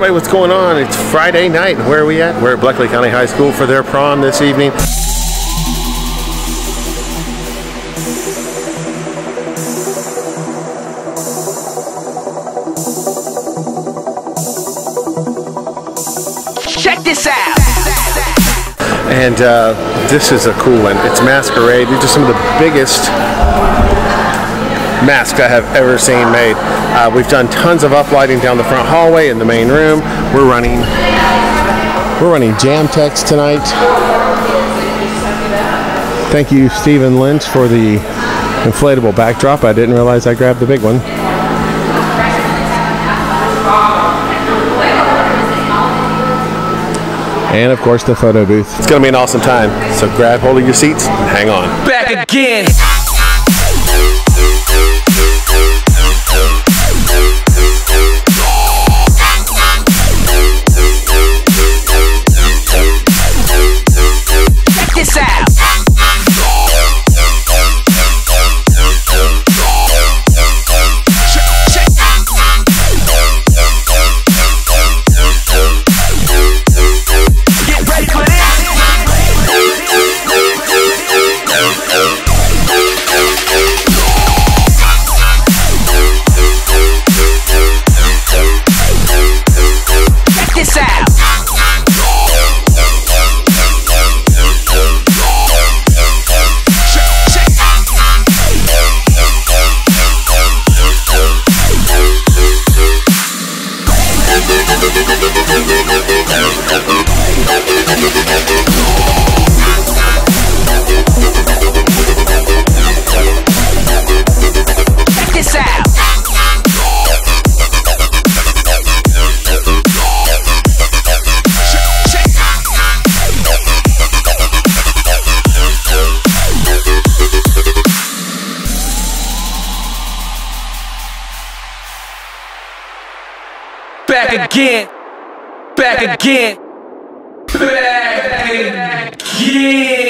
everybody, what's going on? It's Friday night. Where are we at? We're at Bleckley County High School for their prom this evening. Check this out. And uh, this is a cool one. It's Masquerade. These are some of the biggest masks I have ever seen made. Uh, we've done tons of uplighting down the front hallway in the main room. We're running we're running jam text tonight. Thank you, Stephen Lynch, for the inflatable backdrop. I didn't realize I grabbed the big one. And of course, the photo booth. It's going to be an awesome time. So grab hold of your seats and hang on. Back again. Back again. Back again. Back again.